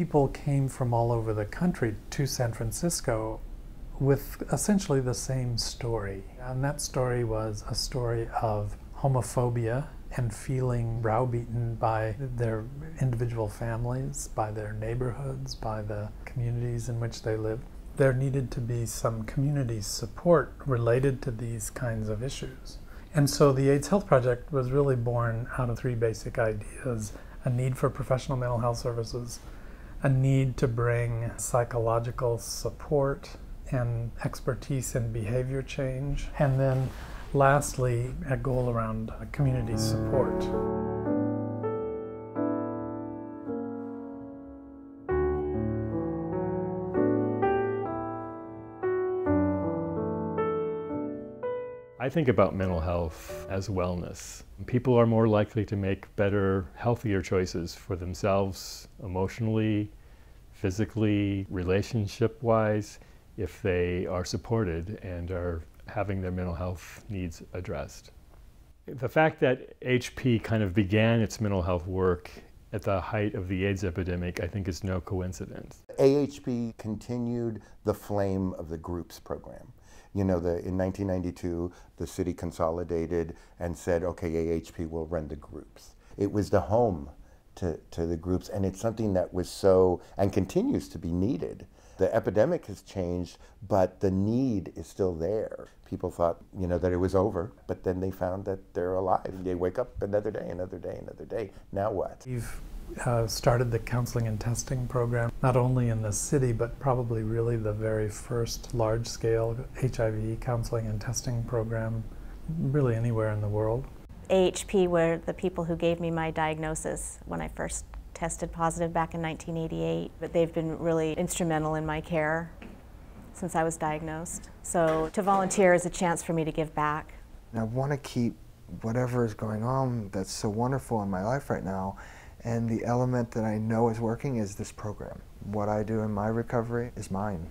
People came from all over the country to San Francisco with essentially the same story. And that story was a story of homophobia and feeling browbeaten by their individual families, by their neighborhoods, by the communities in which they lived. There needed to be some community support related to these kinds of issues. And so the AIDS Health Project was really born out of three basic ideas a need for professional mental health services, a need to bring psychological support and expertise in behavior change, and then lastly, a goal around community support. I think about mental health as wellness. People are more likely to make better, healthier choices for themselves emotionally, physically, relationship wise, if they are supported and are having their mental health needs addressed. The fact that AHP kind of began its mental health work at the height of the AIDS epidemic, I think is no coincidence. AHP continued the flame of the groups program you know, the, in 1992, the city consolidated and said, okay, AHP will run the groups. It was the home to, to the groups, and it's something that was so, and continues to be needed. The epidemic has changed, but the need is still there. People thought, you know, that it was over, but then they found that they're alive. They wake up another day, another day, another day. Now what? You've uh, started the counseling and testing program, not only in the city, but probably really the very first large scale HIV counseling and testing program, really anywhere in the world. AHP were the people who gave me my diagnosis when I first tested positive back in 1988, but they've been really instrumental in my care since I was diagnosed. So to volunteer is a chance for me to give back. I want to keep whatever is going on that's so wonderful in my life right now and the element that I know is working is this program. What I do in my recovery is mine.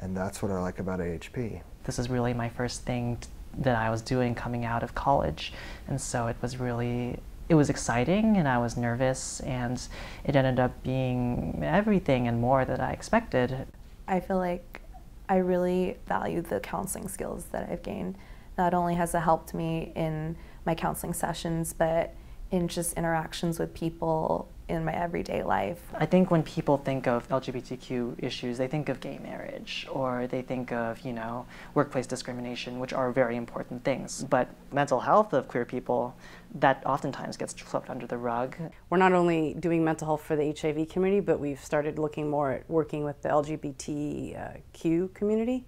And that's what I like about AHP. This is really my first thing that I was doing coming out of college. And so it was really, it was exciting and I was nervous and it ended up being everything and more that I expected. I feel like I really value the counseling skills that I've gained. Not only has it helped me in my counseling sessions, but in just interactions with people in my everyday life. I think when people think of LGBTQ issues, they think of gay marriage or they think of, you know, workplace discrimination, which are very important things. But mental health of queer people, that oftentimes gets swept under the rug. We're not only doing mental health for the HIV community, but we've started looking more at working with the LGBTQ community.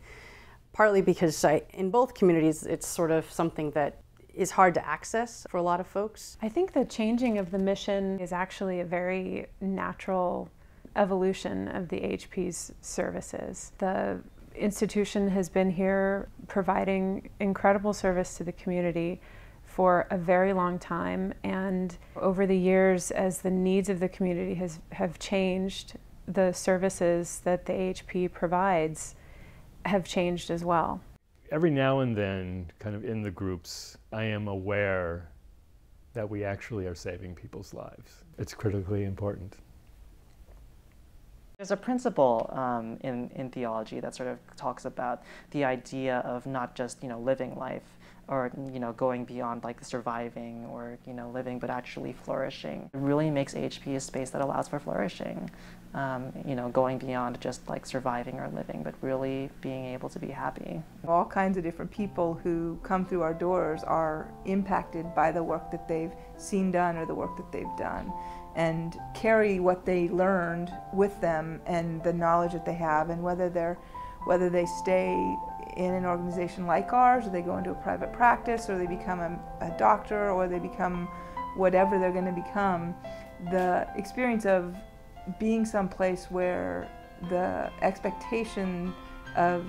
Partly because I, in both communities, it's sort of something that is hard to access for a lot of folks. I think the changing of the mission is actually a very natural evolution of the AHP's services. The institution has been here providing incredible service to the community for a very long time and over the years as the needs of the community has, have changed the services that the AHP provides have changed as well every now and then, kind of in the groups, I am aware that we actually are saving people's lives. It's critically important. There's a principle um, in, in theology that sort of talks about the idea of not just you know living life or you know going beyond like surviving or you know living, but actually flourishing. It really makes AHP a space that allows for flourishing. Um, you know, going beyond just like surviving or living, but really being able to be happy. All kinds of different people who come through our doors are impacted by the work that they've seen done or the work that they've done and carry what they learned with them and the knowledge that they have and whether they're whether they stay in an organization like ours or they go into a private practice or they become a, a doctor or they become whatever they're going to become the experience of being someplace where the expectation of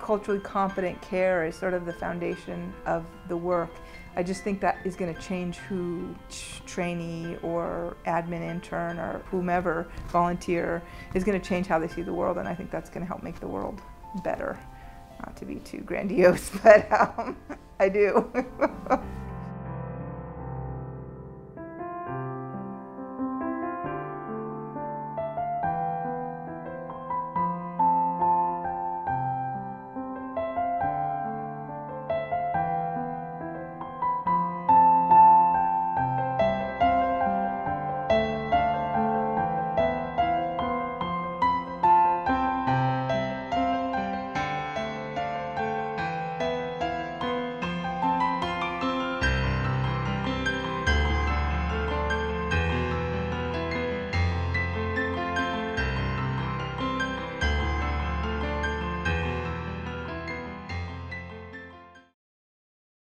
culturally competent care is sort of the foundation of the work I just think that is going to change who trainee or admin intern or whomever volunteer is going to change how they see the world, and I think that's going to help make the world better. Not to be too grandiose, but um, I do.